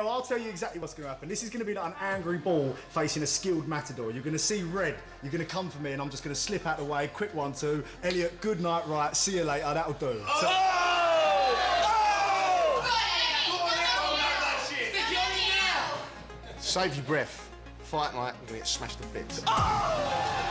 I'll tell you exactly what's going to happen. This is going to be like an angry ball facing a skilled matador. You're going to see red. You're going to come for me, and I'm just going to slip out of the way. Quick one, two. Elliot, good night, right. See you later. That'll do. Oh! So- Save your breath. Fight night, we're gonna get smashed to bits. Oh!